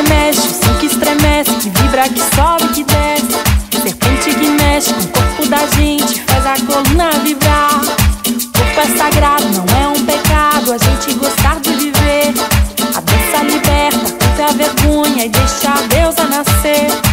tremexe, o som que estremece, que vibra, que sobe, que desce. Serpente que mexe com o corpo da gente, faz a coluna vibrar. O corpo é sagrado, não é um pecado, a gente gostar de viver. A dança liberta, conta é a vergonha e deixa a deusa nascer.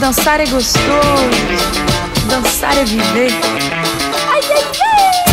Dançar é gostoso, dançar é viver. Ai, ai, ai!